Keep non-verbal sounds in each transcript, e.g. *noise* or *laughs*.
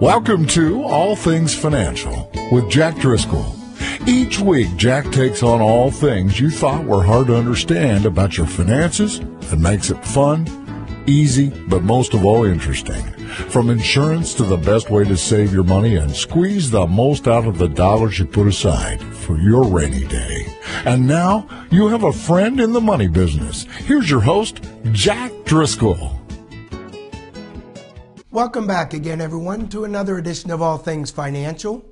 Welcome to All Things Financial with Jack Driscoll. Each week, Jack takes on all things you thought were hard to understand about your finances and makes it fun, easy, but most of all interesting. From insurance to the best way to save your money and squeeze the most out of the dollars you put aside for your rainy day. And now you have a friend in the money business. Here's your host, Jack Driscoll. Welcome back again, everyone, to another edition of All Things Financial.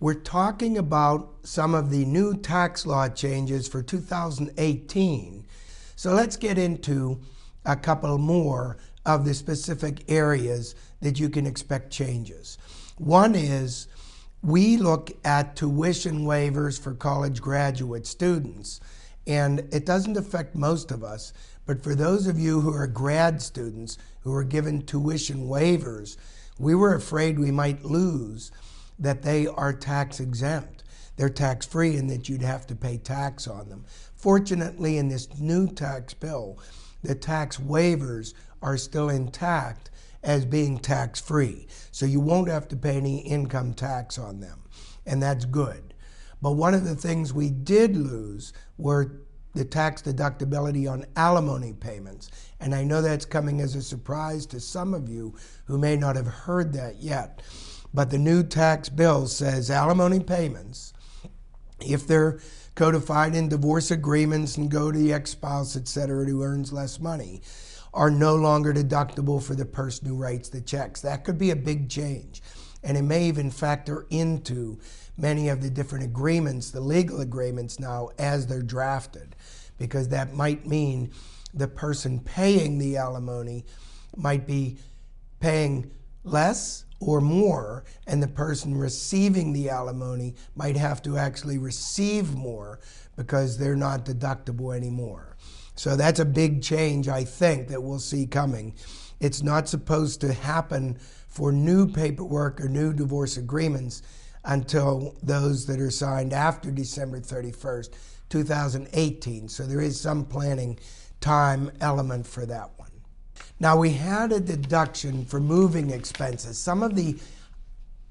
We're talking about some of the new tax law changes for 2018. So let's get into a couple more of the specific areas that you can expect changes. One is we look at tuition waivers for college graduate students, and it doesn't affect most of us, but for those of you who are grad students who are given tuition waivers, we were afraid we might lose that they are tax exempt. They're tax free and that you'd have to pay tax on them. Fortunately, in this new tax bill, the tax waivers are still intact as being tax free. So you won't have to pay any income tax on them. And that's good. But one of the things we did lose were the tax deductibility on alimony payments. And I know that's coming as a surprise to some of you who may not have heard that yet. But the new tax bill says alimony payments, if they're codified in divorce agreements and go to the ex spouse, et cetera, who earns less money, are no longer deductible for the person who writes the checks. That could be a big change. And it may even factor into many of the different agreements, the legal agreements now, as they're drafted because that might mean the person paying the alimony might be paying less or more, and the person receiving the alimony might have to actually receive more because they're not deductible anymore. So that's a big change, I think, that we'll see coming. It's not supposed to happen for new paperwork or new divorce agreements until those that are signed after December 31st. 2018. So there is some planning time element for that one. Now we had a deduction for moving expenses. Some of the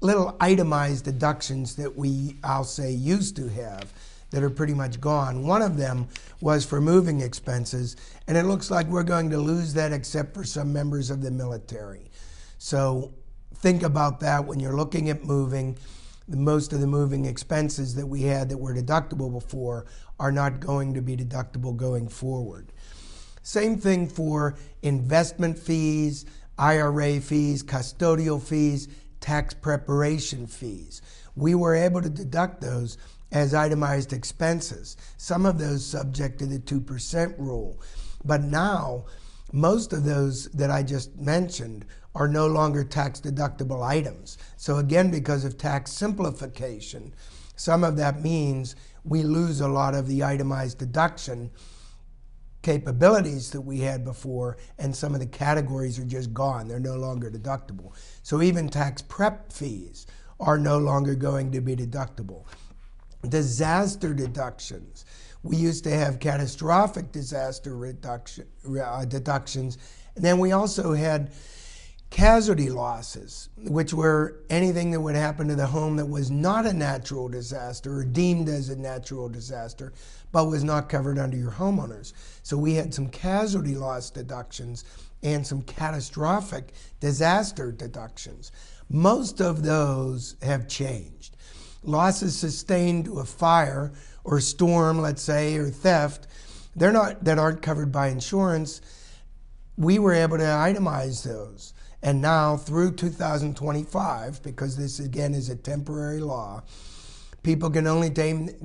little itemized deductions that we, I'll say, used to have that are pretty much gone. One of them was for moving expenses, and it looks like we're going to lose that except for some members of the military. So think about that when you're looking at moving most of the moving expenses that we had that were deductible before are not going to be deductible going forward. Same thing for investment fees, IRA fees, custodial fees, tax preparation fees. We were able to deduct those as itemized expenses, some of those subject to the 2% rule. But now, most of those that I just mentioned are no longer tax deductible items. So, again, because of tax simplification, some of that means we lose a lot of the itemized deduction capabilities that we had before, and some of the categories are just gone. They're no longer deductible. So, even tax prep fees are no longer going to be deductible. Disaster deductions. We used to have catastrophic disaster reduction, uh, deductions, and then we also had casualty losses, which were anything that would happen to the home that was not a natural disaster or deemed as a natural disaster, but was not covered under your homeowners. So we had some casualty loss deductions and some catastrophic disaster deductions. Most of those have changed. Losses sustained to a fire or storm, let's say, or theft, they're not that aren't covered by insurance. We were able to itemize those. And now, through 2025, because this again is a temporary law, people can only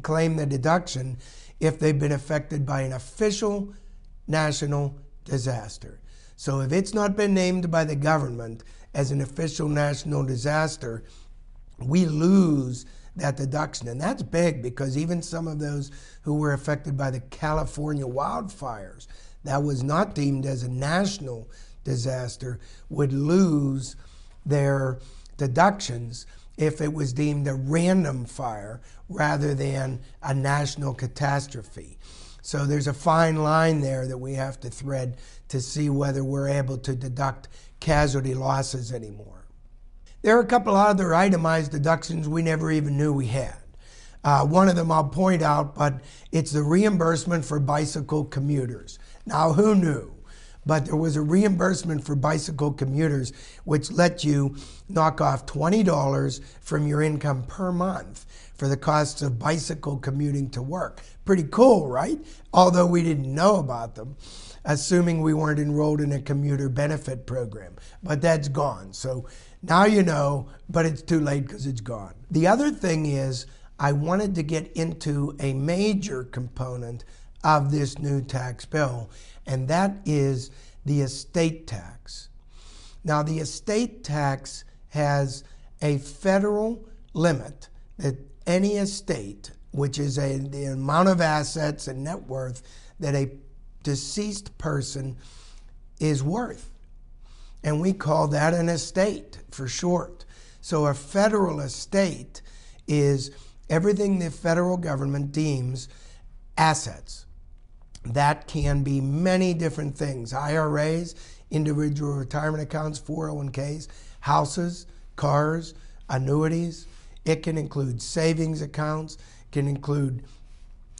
claim the deduction if they've been affected by an official national disaster. So if it's not been named by the government as an official national disaster, we lose that deduction. And that's big because even some of those who were affected by the California wildfires, that was not deemed as a national disaster would lose their deductions if it was deemed a random fire rather than a national catastrophe. So there's a fine line there that we have to thread to see whether we're able to deduct casualty losses anymore. There are a couple other itemized deductions we never even knew we had. Uh, one of them I'll point out, but it's the reimbursement for bicycle commuters. Now, who knew? But there was a reimbursement for bicycle commuters, which let you knock off $20 from your income per month for the costs of bicycle commuting to work. Pretty cool, right? Although we didn't know about them, assuming we weren't enrolled in a commuter benefit program. But that's gone. So now you know, but it's too late because it's gone. The other thing is, I wanted to get into a major component of this new tax bill, and that is the estate tax. Now, the estate tax has a federal limit that any estate, which is a, the amount of assets and net worth that a deceased person is worth. And we call that an estate for short. So a federal estate is everything the federal government deems assets. That can be many different things IRAs, individual retirement accounts, 401ks, houses, cars, annuities. It can include savings accounts, it can include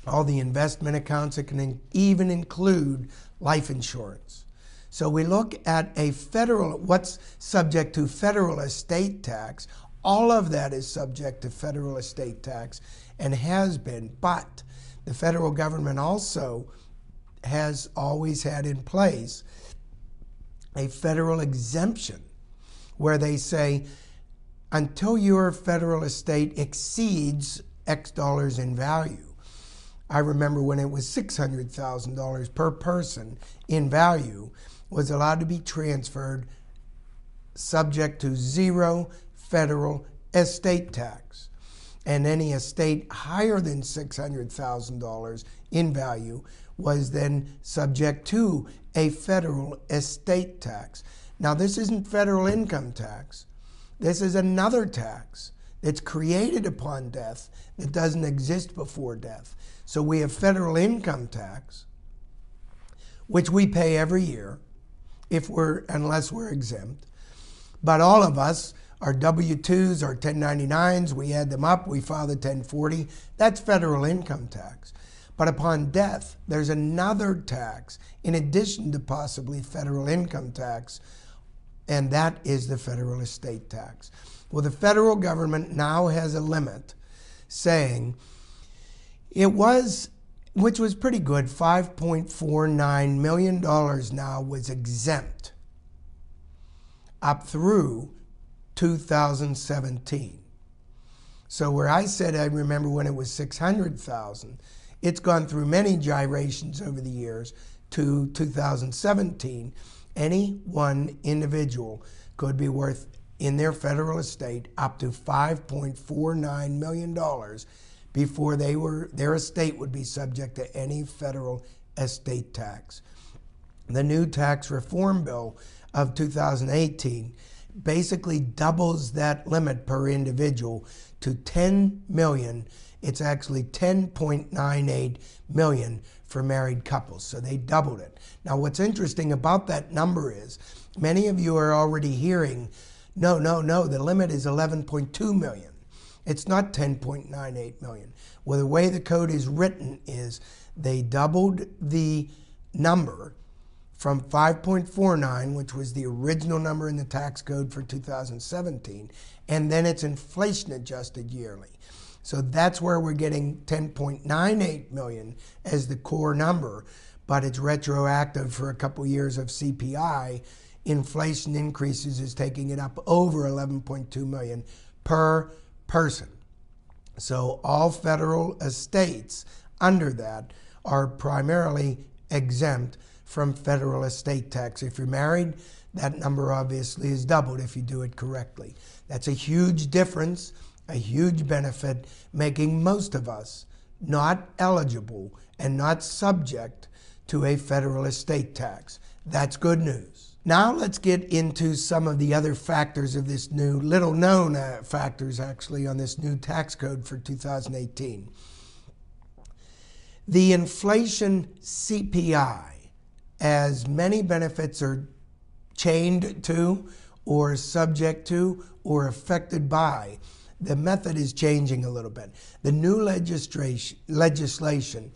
all the investment accounts, it can even include life insurance. So we look at a federal, what's subject to federal estate tax. All of that is subject to federal estate tax and has been, but the federal government also has always had in place a federal exemption where they say until your federal estate exceeds X dollars in value. I remember when it was $600,000 per person in value was allowed to be transferred subject to zero federal estate tax. And any estate higher than $600,000 in value was then subject to a federal estate tax. Now, this isn't federal income tax. This is another tax that's created upon death that doesn't exist before death. So we have federal income tax, which we pay every year, if we're unless we're exempt. But all of us, our W-2s, our 1099s, we add them up, we file the 1040. That's federal income tax. But upon death, there's another tax in addition to possibly federal income tax, and that is the federal estate tax. Well, the federal government now has a limit saying it was, which was pretty good, $5.49 million now was exempt up through 2017. So where I said I remember when it was 600,000, it's gone through many gyrations over the years to 2017. Any one individual could be worth in their federal estate up to $5.49 million before they were, their estate would be subject to any federal estate tax. The new tax reform bill of 2018 basically doubles that limit per individual to 10 million it's actually 10.98 million for married couples. So they doubled it. Now, what's interesting about that number is many of you are already hearing, no, no, no, the limit is 11.2 million. It's not 10.98 million. Well, the way the code is written is they doubled the number from 5.49, which was the original number in the tax code for 2017, and then it's inflation adjusted yearly. So that's where we're getting 10.98 million as the core number, but it's retroactive for a couple years of CPI. Inflation increases is taking it up over 11.2 million per person. So all federal estates under that are primarily exempt from federal estate tax. If you're married, that number obviously is doubled if you do it correctly. That's a huge difference a huge benefit, making most of us not eligible and not subject to a federal estate tax. That's good news. Now let's get into some of the other factors of this new, little known uh, factors actually on this new tax code for 2018. The inflation CPI, as many benefits are chained to or subject to or affected by. The method is changing a little bit. The new legislation, legislation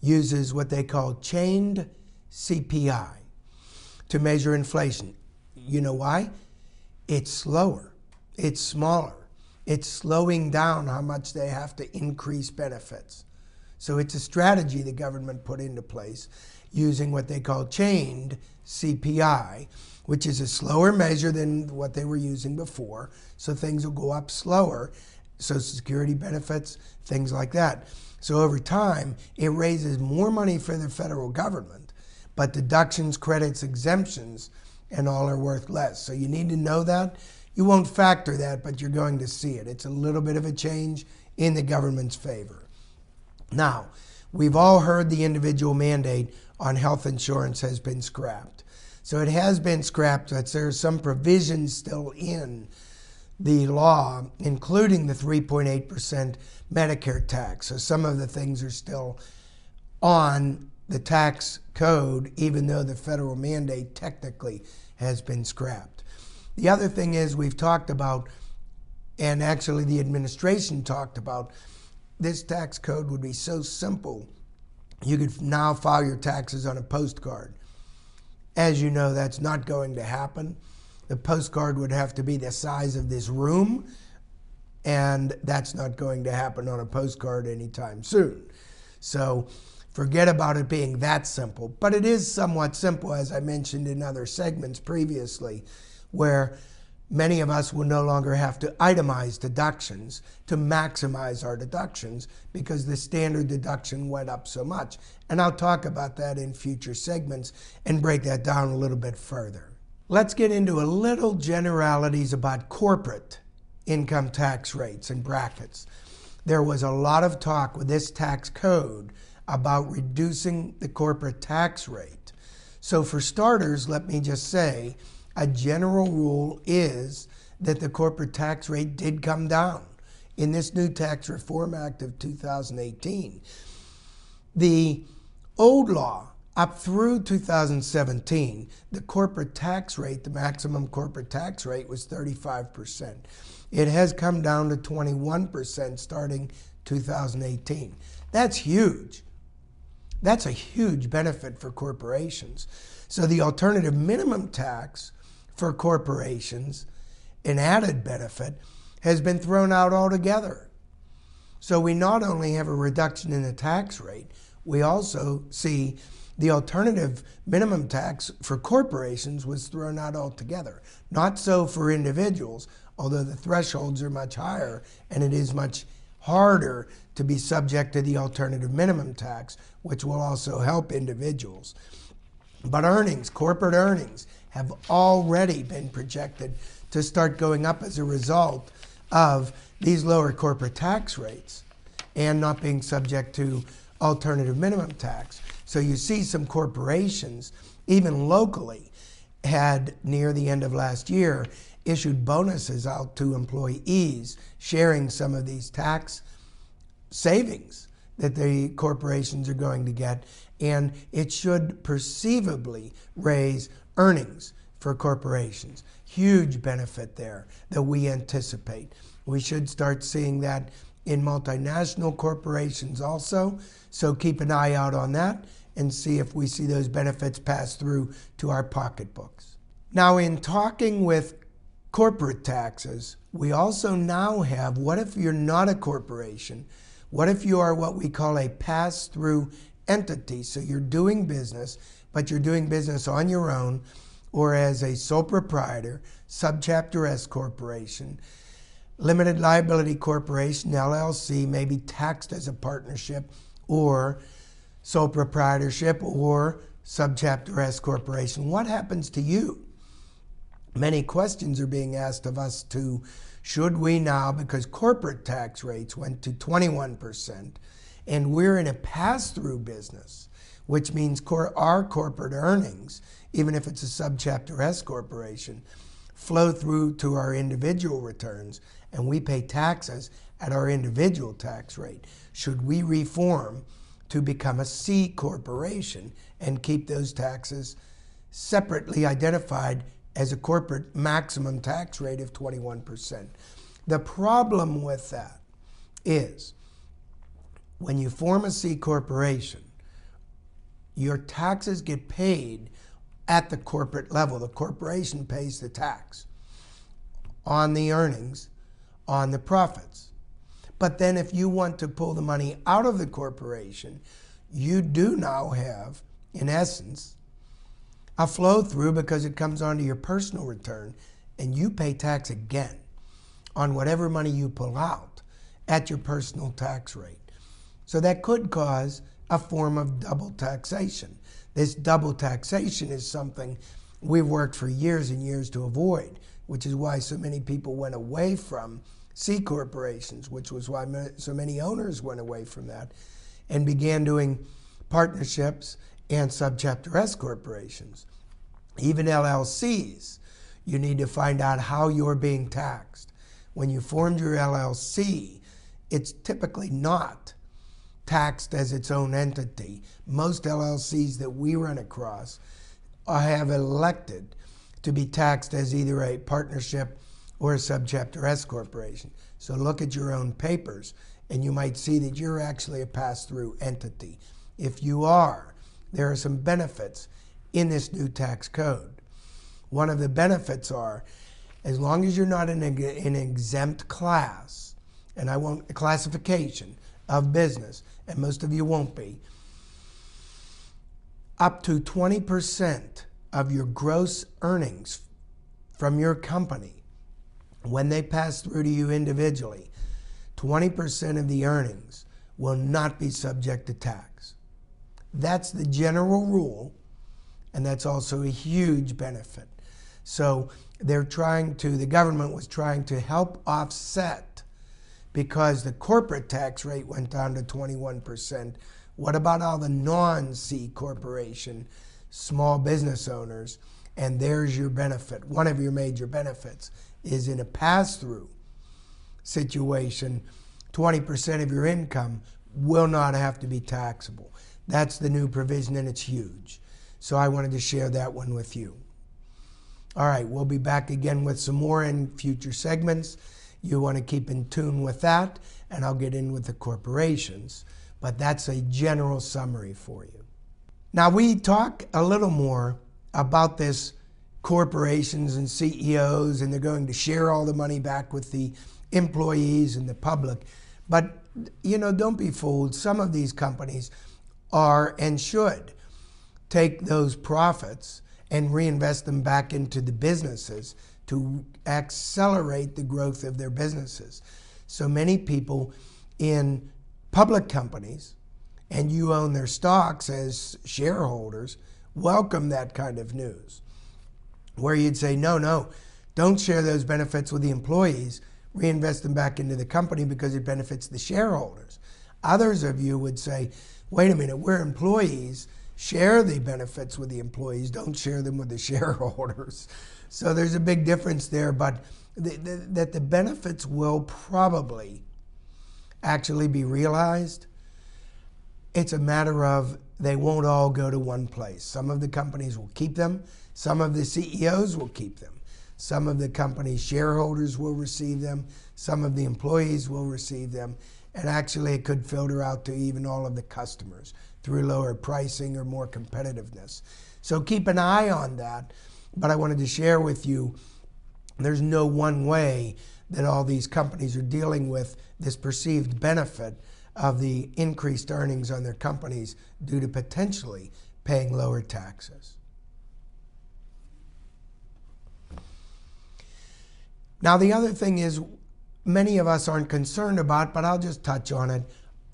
uses what they call chained CPI to measure inflation. You know why? It's slower, it's smaller, it's slowing down how much they have to increase benefits. So it's a strategy the government put into place using what they call chained CPI, which is a slower measure than what they were using before. So things will go up slower. Social Security benefits, things like that. So over time, it raises more money for the federal government, but deductions, credits, exemptions, and all are worth less. So you need to know that. You won't factor that, but you're going to see it. It's a little bit of a change in the government's favor. Now, we've all heard the individual mandate on health insurance has been scrapped. So it has been scrapped, but there's some provisions still in the law, including the 3.8% Medicare tax. So some of the things are still on the tax code, even though the federal mandate technically has been scrapped. The other thing is, we've talked about, and actually the administration talked about, this tax code would be so simple. You could now file your taxes on a postcard. As you know, that's not going to happen. The postcard would have to be the size of this room, and that's not going to happen on a postcard anytime soon. So forget about it being that simple. But it is somewhat simple, as I mentioned in other segments previously, where many of us will no longer have to itemize deductions to maximize our deductions because the standard deduction went up so much. And I'll talk about that in future segments and break that down a little bit further. Let's get into a little generalities about corporate income tax rates and brackets. There was a lot of talk with this tax code about reducing the corporate tax rate. So, for starters, let me just say a general rule is that the corporate tax rate did come down in this new Tax Reform Act of 2018. The old law, up through 2017, the corporate tax rate, the maximum corporate tax rate was 35%. It has come down to 21% starting 2018. That's huge. That's a huge benefit for corporations. So the alternative minimum tax for corporations, an added benefit, has been thrown out altogether. So we not only have a reduction in the tax rate, we also see the alternative minimum tax for corporations was thrown out altogether. Not so for individuals, although the thresholds are much higher and it is much harder to be subject to the alternative minimum tax, which will also help individuals. But earnings, corporate earnings, have already been projected to start going up as a result of these lower corporate tax rates and not being subject to alternative minimum tax. So you see some corporations, even locally, had near the end of last year issued bonuses out to employees sharing some of these tax savings that the corporations are going to get. And it should perceivably raise earnings for corporations. Huge benefit there that we anticipate. We should start seeing that in multinational corporations also. So keep an eye out on that and see if we see those benefits pass through to our pocketbooks. Now, in talking with corporate taxes, we also now have what if you're not a corporation? What if you are what we call a pass through entity? So you're doing business but you're doing business on your own or as a sole proprietor, subchapter S corporation, limited liability corporation, LLC, may be taxed as a partnership or sole proprietorship or subchapter S corporation. What happens to you? Many questions are being asked of us too. should we now, because corporate tax rates went to 21%, and we're in a pass through business which means cor- our corporate earnings, even if it's a subchapter S corporation, flow through to our individual returns and we pay taxes at our individual tax rate. Should we reform to become a C corporation and keep those taxes separately identified as a corporate maximum tax rate of 21%. The problem with that is when you form a C corporation, your taxes get paid at the corporate level. The corporation pays the tax on the earnings, on the profits. But then if you want to pull the money out of the corporation, you do now have, in essence, a flow through because it comes onto your personal return and you pay tax again on whatever money you pull out at your personal tax rate. So that could cause a form of double taxation. This double taxation is something we've worked for years and years to avoid, which is why so many people went away from C corporations, which was why so many owners went away from that and began doing partnerships and subchapter S corporations. Even LLCs, you need to find out how you're being taxed. When you formed your LLC, it's typically not taxed as its own entity. Most LLCs that we run across have elected to be taxed as either a partnership or a subchapter S corporation. So look at your own papers and you might see that you're actually a pass through entity. If you are, there are some benefits in this new tax code. One of the benefits are as long as you're not in an exempt class, and I want a classification of business, and most of you won't be, up to 20% of your gross earnings from your company, when they pass through to you individually, 20% of the earnings will not be subject to tax. That's the general rule, and that's also a huge benefit. So they're trying to, the government was trying to help offset because the corporate tax rate went down to 21%. What about all the non C corporation small business owners? And there's your benefit. One of your major benefits is in a pass through situation, 20% of your income will not have to be taxable. That's the new provision, and it's huge. So I wanted to share that one with you. All right, we'll be back again with some more in future segments. You want to keep in tune with that, and I'll get in with the corporations. But that's a general summary for you. Now, we talk a little more about this corporations and CEOs, and they're going to share all the money back with the employees and the public. But, you know, don't be fooled. Some of these companies are and should take those profits and reinvest them back into the businesses to accelerate the growth of their businesses. So many people in public companies, and you own their stocks as shareholders, welcome that kind of news. Where you'd say, no, no, don't share those benefits with the employees, reinvest them back into the company because it benefits the shareholders. Others of you would say, wait a minute, we're employees, share the benefits with the employees, don't share them with the *laughs* shareholders. So there's a big difference there, but the, the, that the benefits will probably actually be realized. It's a matter of they won't all go to one place. Some of the companies will keep them, some of the CEOs will keep them. Some of the company's shareholders will receive them, some of the employees will receive them, and actually it could filter out to even all of the customers through lower pricing or more competitiveness. So keep an eye on that. But I wanted to share with you there's no one way that all these companies are dealing with this perceived benefit of the increased earnings on their companies due to potentially paying lower taxes. Now, the other thing is, many of us aren't concerned about, but I'll just touch on it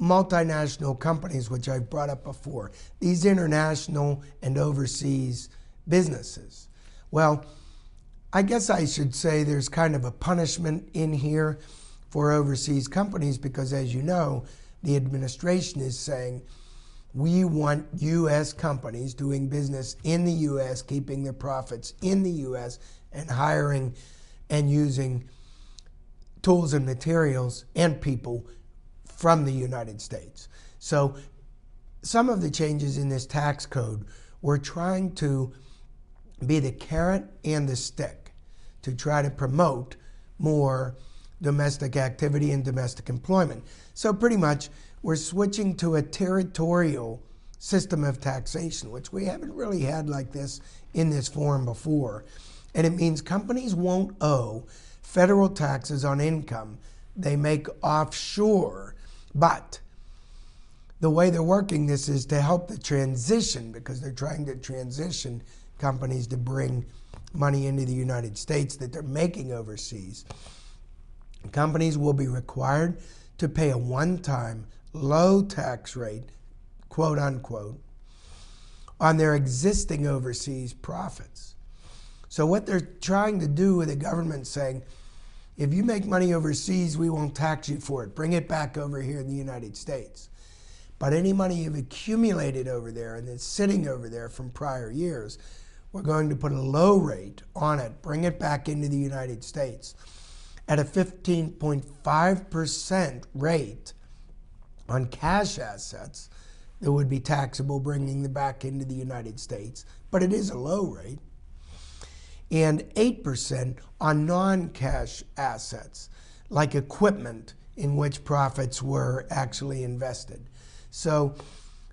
multinational companies, which I've brought up before, these international and overseas businesses. Well, I guess I should say there's kind of a punishment in here for overseas companies because, as you know, the administration is saying we want U.S. companies doing business in the U.S., keeping their profits in the U.S., and hiring and using tools and materials and people from the United States. So some of the changes in this tax code were trying to be the carrot and the stick to try to promote more domestic activity and domestic employment. So, pretty much, we're switching to a territorial system of taxation, which we haven't really had like this in this form before. And it means companies won't owe federal taxes on income they make offshore. But the way they're working this is to help the transition because they're trying to transition companies to bring money into the United States that they're making overseas. Companies will be required to pay a one time low tax rate, quote unquote, on their existing overseas profits. So, what they're trying to do with the government saying, if you make money overseas, we won't tax you for it. Bring it back over here in the United States. But any money you've accumulated over there and that's sitting over there from prior years, we're going to put a low rate on it, bring it back into the United States at a 15.5% rate on cash assets that would be taxable bringing them back into the United States, but it is a low rate, and 8% on non cash assets like equipment in which profits were actually invested. So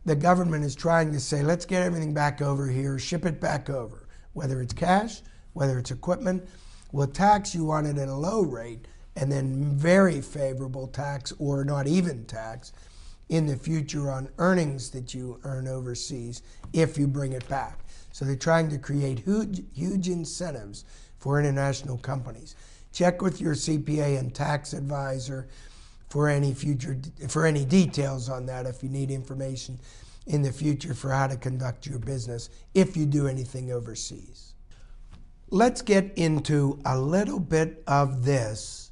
the government is trying to say, let's get everything back over here, ship it back over, whether it's cash, whether it's equipment. We'll tax you on it at a low rate and then very favorable tax or not even tax in the future on earnings that you earn overseas if you bring it back. So they're trying to create huge, huge incentives for international companies. Check with your CPA and tax advisor for any future for any details on that if you need information in the future for how to conduct your business if you do anything overseas. Let's get into a little bit of this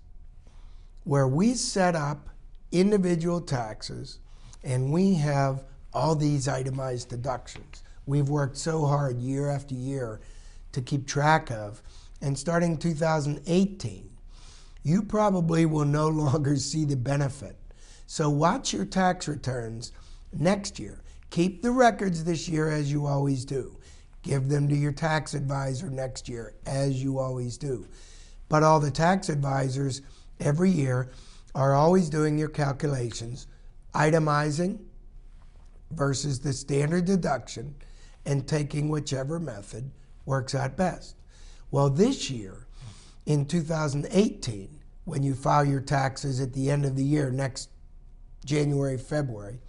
where we set up individual taxes and we have all these itemized deductions. We've worked so hard year after year to keep track of. And starting 2018, you probably will no *laughs* longer see the benefit. So watch your tax returns next year. Keep the records this year as you always do. Give them to your tax advisor next year as you always do. But all the tax advisors every year are always doing your calculations, itemizing versus the standard deduction, and taking whichever method works out best. Well, this year, in 2018, when you file your taxes at the end of the year, next January, February,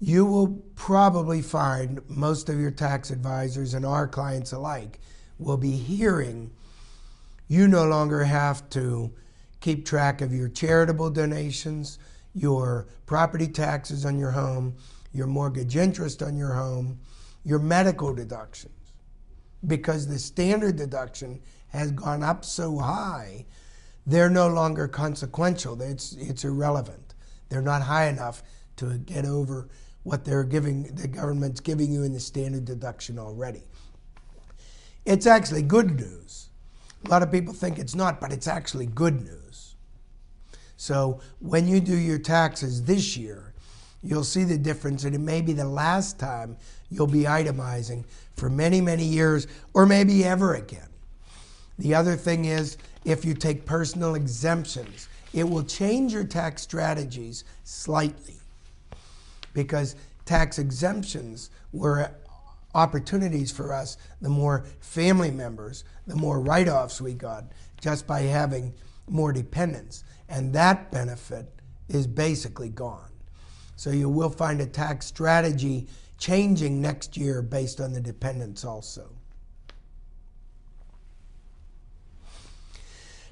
you will probably find most of your tax advisors and our clients alike will be hearing you no longer have to keep track of your charitable donations, your property taxes on your home, your mortgage interest on your home, your medical deductions. Because the standard deduction has gone up so high they're no longer consequential. It's, it's irrelevant. They're not high enough to get over what they're giving, the government's giving you in the standard deduction already. It's actually good news. A lot of people think it's not, but it's actually good news. So when you do your taxes this year, you'll see the difference, and it may be the last time you'll be itemizing for many, many years, or maybe ever again. The other thing is, if you take personal exemptions. It will change your tax strategies slightly because tax exemptions were opportunities for us, the more family members, the more write offs we got just by having more dependents. And that benefit is basically gone. So you will find a tax strategy changing next year based on the dependents also.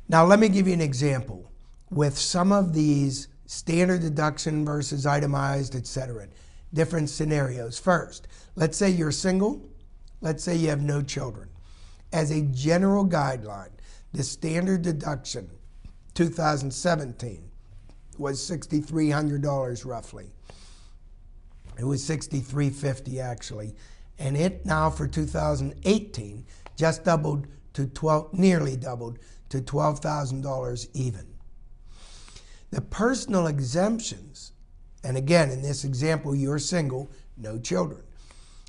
Now, let me give you an example with some of these standard deduction versus itemized, et cetera, different scenarios. First, let's say you're single, let's say you have no children. As a general guideline, the standard deduction 2017 was $6,300 roughly. It was 6350 actually. And it now for 2018 just doubled to 12 nearly doubled to $12,000 even. The personal exemptions, and again, in this example, you're single, no children.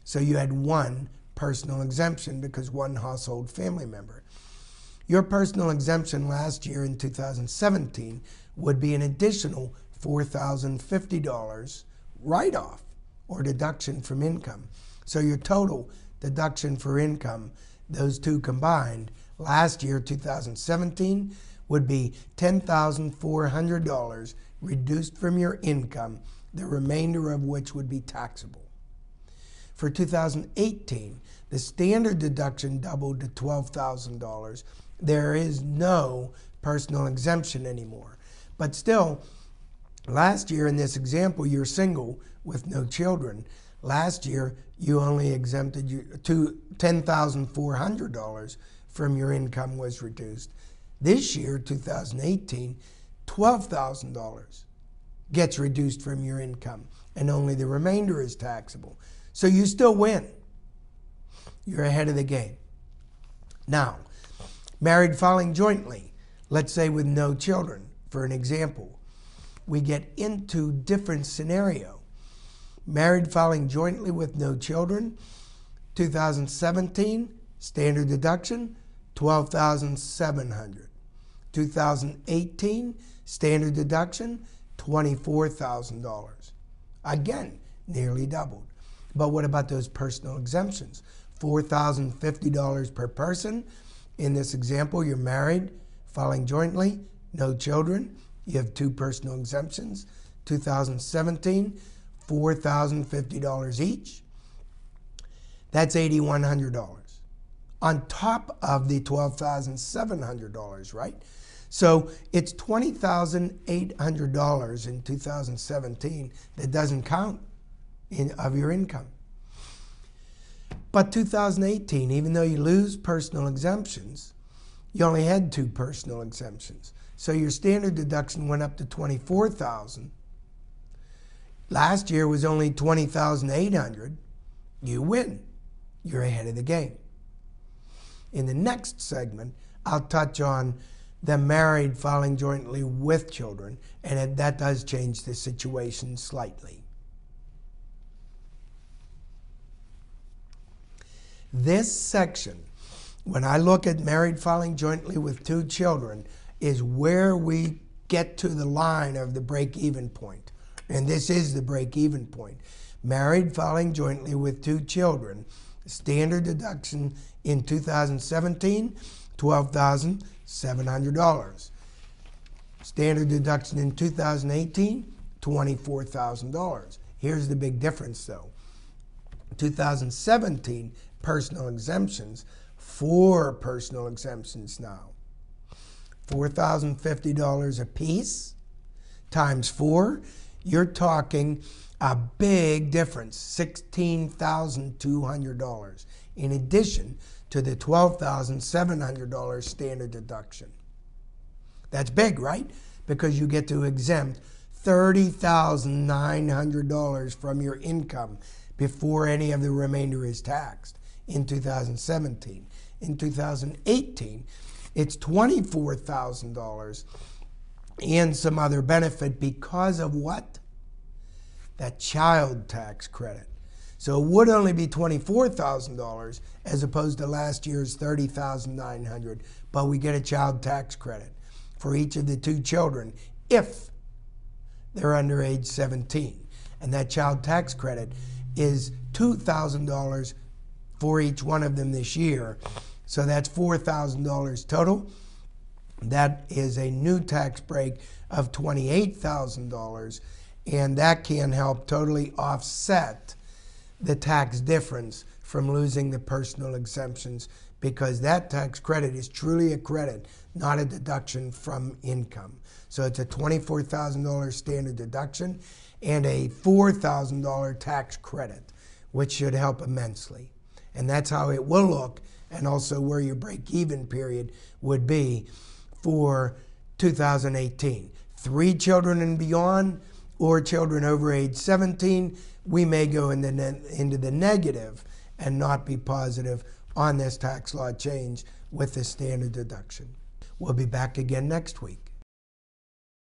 So you had one personal exemption because one household family member. Your personal exemption last year in 2017 would be an additional $4,050 write off or deduction from income. So your total deduction for income, those two combined, last year, 2017, would be $10,400 reduced from your income, the remainder of which would be taxable. For 2018, the standard deduction doubled to $12,000. There is no personal exemption anymore. But still, last year in this example, you're single with no children. Last year, you only exempted you to $10,400 from your income was reduced. This year, 2018, $12,000 gets reduced from your income, and only the remainder is taxable. So you still win. You're ahead of the game. Now, married filing jointly, let's say with no children, for an example, we get into different scenario. Married filing jointly with no children, 2017 standard deduction 12,700. 2018 standard deduction $24,000. Again, nearly doubled. But what about those personal exemptions? $4,050 per person. In this example, you're married, filing jointly, no children. You have two personal exemptions. 2017, $4,050 each. That's $8,100 on top of the $12,700, right? So it's $20,800 in 2017 that doesn't count in, of your income. But 2018, even though you lose personal exemptions, you only had two personal exemptions. So your standard deduction went up to 24,000. Last year was only 20,800. You win. You're ahead of the game. In the next segment, I'll touch on the married filing jointly with children, and that does change the situation slightly. This section, when I look at married filing jointly with two children, is where we get to the line of the break even point. And this is the break even point. Married filing jointly with two children, standard deduction in 2017, $12,700. Standard deduction in 2018, $24,000. Here's the big difference though. 2017 personal exemptions, four personal exemptions now. $4,050 a piece times four, you're talking a big difference $16,200 in addition to the $12,700 standard deduction. That's big, right? Because you get to exempt $30,900 from your income before any of the remainder is taxed in 2017. In 2018, it's $24,000 and some other benefit because of what? That child tax credit. So it would only be $24,000 as opposed to last year's $30,900, but we get a child tax credit for each of the two children if they're under age 17. And that child tax credit is $2,000 for each one of them this year. So that's $4,000 total. That is a new tax break of $28,000, and that can help totally offset the tax difference from losing the personal exemptions because that tax credit is truly a credit, not a deduction from income. So it's a $24,000 standard deduction and a $4,000 tax credit, which should help immensely. And that's how it will look, and also where your break even period would be for 2018. Three children and beyond, or children over age 17, we may go in the into the negative and not be positive on this tax law change with the standard deduction. We'll be back again next week.